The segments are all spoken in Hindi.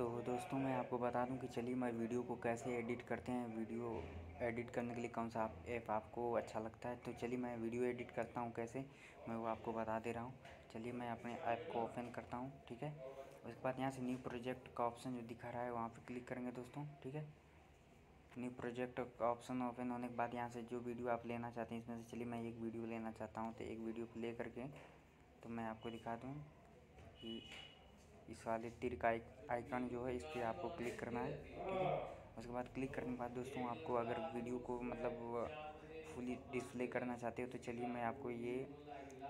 तो दोस्तों मैं आपको बता दूँ कि चलिए मैं वीडियो को कैसे एडिट करते हैं। वीडियो एडिट करने के लिए कौन सा ऐप आपको अच्छा लगता है? तो चलिए मैं वीडियो एडिट करता हूँ कैसे? मैं वो आपको बता दे रहा हूँ। चलिए मैं अपने ऐप को ओपन करता हूँ, ठीक है? उसके बाद यहाँ से न्यू प्रोजेक्ट का ऑप्शन जो दिखा रहा है वहाँ पर क्लिक करेंगे दोस्तों, ठीक है? न्यू प्रोजेक्ट का ऑप्शन ओपन होने के बाद यहाँ से जो वीडियो आप लेना चाहते हैं, इसमें से चलिए मैं एक वीडियो लेना चाहता हूँ तो एक वीडियो प्ले करके तो मैं आपको दिखा दूँ कि इस वाले तीर का आइकन जो है, इस पर आपको क्लिक करना है, ठीक है? उसके बाद क्लिक करने के बाद दोस्तों, आपको अगर वीडियो को मतलब फुली डिस्प्ले करना चाहते हो तो चलिए मैं आपको ये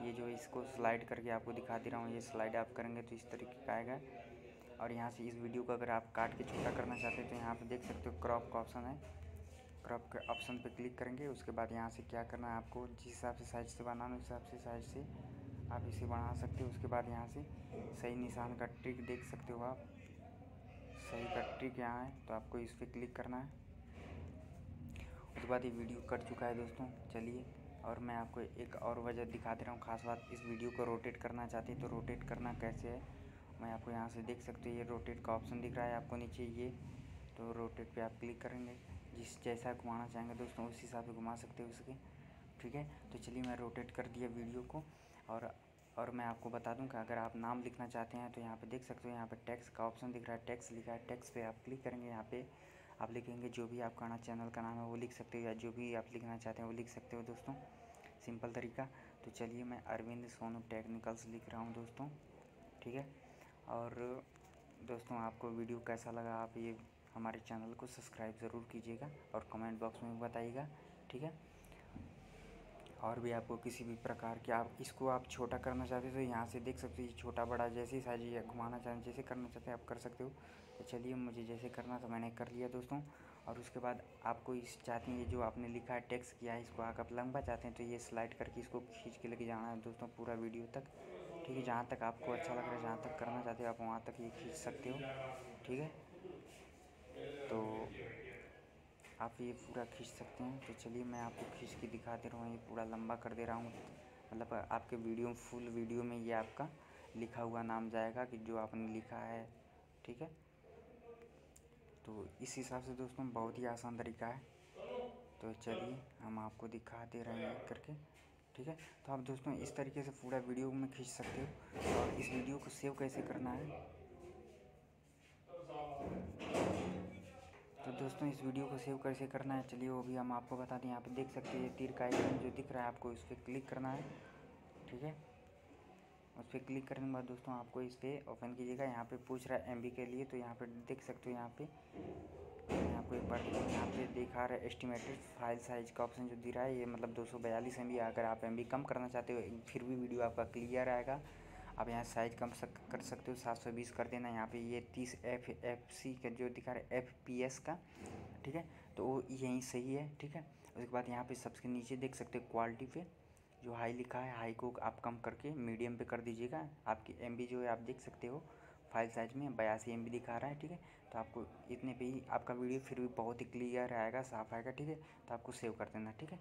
ये जो इसको स्लाइड करके आपको दिखा दे रहा हूँ, ये स्लाइड आप करेंगे तो इस तरीके का आएगा। और यहाँ से इस वीडियो को अगर आप काट के छोटा करना चाहते हो तो यहाँ पर देख सकते हो क्रॉप का ऑप्शन है। क्रॉप के ऑप्शन पे क्लिक करेंगे, उसके बाद यहाँ से क्या करना है आपको, जिस हिसाब से साइज़ से बनाना उस हिसाब से साइज़ से आप इसे बढ़ा सकते हो, उसके बाद यहाँ से सही निशान का ट्रिक देख सकते हो आप। सही का ट्रिक यहाँ है तो आपको इस पर क्लिक करना है। उसके बाद ये वीडियो कट चुका है दोस्तों, चलिए। और मैं आपको एक और वजह दिखा दे रहा हूँ, खास बात इस वीडियो को रोटेट करना चाहते हैं तो रोटेट करना कैसे है, मैं आपको यहाँ से देख सकते हो, ये रोटेट का ऑप्शन दिख रहा है आपको नीचे ये। तो रोटेट पे आप क्लिक करेंगे, जिस जैसा घुमाना चाहेंगे दोस्तों, उस हिसाब से घुमा सकते हो उसके। ठीक है तो चलिए मैं रोटेट कर दिया वीडियो को। और और मैं आपको बता दूँ कि अगर आप नाम लिखना चाहते हैं तो यहाँ पे देख सकते हो यहाँ पे टैक्स का ऑप्शन दिख रहा है। टैक्स लिखा है, टैक्स पे आप क्लिक करेंगे यहाँ पे, आप लिखेंगे जो भी आपका ना चैनल का नाम है वो लिख सकते हो या जो भी आप लिखना चाहते हैं वो लिख सकते हो दोस्तों। सिंपल तरीका। तो चलिए मैं अरविंद सोनू टेक्निकल्स लिख रहा हूँ दोस्तों, ठीक है? और दोस्तों आपको वीडियो कैसा लगा आप ये हमारे चैनल को सब्सक्राइब ज़रूर कीजिएगा और कमेंट बॉक्स में बताइएगा, ठीक है? और भी आपको किसी भी प्रकार के आप इसको आप छोटा करना चाहते हो तो यहाँ से देख सकते हो छोटा बड़ा जैसे साइज़ या घुमाना चाहें, जैसे करना चाहते हैं आप कर सकते हो। तो चलिए मुझे जैसे करना था मैंने कर लिया दोस्तों। और उसके बाद आपको इस चाहते हैं जो आपने लिखा है टेक्स्ट किया है, इसको आप लंबा चाहते हैं तो ये स्लाइड करके इसको खींच के लेके जाना है दोस्तों पूरा वीडियो तक। ठीक है, जहाँ तक आपको अच्छा लग रहा है, जहाँ तक करना चाहते हो आप वहाँ तक ये खींच सकते हो। ठीक है तो आप ये पूरा खींच सकते हैं। तो चलिए मैं आपको खींच के दिखा दे रहा हूँ ये पूरा लंबा कर दे रहा हूँ। मतलब आपके वीडियो, फुल वीडियो में ये आपका लिखा हुआ नाम जाएगा कि जो आपने लिखा है, ठीक है? तो इस हिसाब से दोस्तों बहुत ही आसान तरीका है। तो चलिए हम आपको दिखा दे रहे हैं करके, ठीक है? तो आप दोस्तों इस तरीके से पूरा वीडियो में खींच सकते हो। और इस वीडियो को सेव कैसे करना है? तो दोस्तों, इस वीडियो को सेव कैसे करना है? चलिए, वो भी हम आपको बता दें। यहाँ पे देख सकते हैं तीर का आइकन जो दिख रहा है आपको, इस पर क्लिक करना है। ठीक है? उस पर क्लिक करने के बाद दोस्तों, आपको इस पर ओपन कीजिएगा। यहाँ पे पूछ रहा है एमबी के लिए तो यहाँ पे देख सकते हो यहाँ पे। यहाँ पे एक बार यहाँ पे दिखा रहा है एस्टिमेटेड फ़ाइल साइज़ का ऑप्शन जो दे रहा है। ये मतलब दो सौ बयालीस एम अगर आप एमबी कम करना चाहते हो, फिर भी वीडियो आपका क्लियर आएगा। आप यहाँ साइज़ कम सक, कर सकते हो सात सौ बीस कर देना। यहाँ पे ये तीस एफ़ एफ़ सी का जो दिखा रहा है एफ़ पी एस का ठीक है? तो वो यहीं सही है ठीक है? उसके बाद यहाँ पे सबसे नीचे देख सकते हो क्वालिटी पे जो हाई लिखा है हाई को आप कम करके मीडियम पे कर दीजिएगा। आपकी एमबी जो है आप देख सकते हो फ़ाइल साइज़ में बयासी एम दिखा रहा है ठीक है? तो आपको इतने पे ही आपका वीडियो फिर भी बहुत ही क्लियर आएगा साफ़ आएगा ठीक है? तो आपको सेव कर देना ठीक है?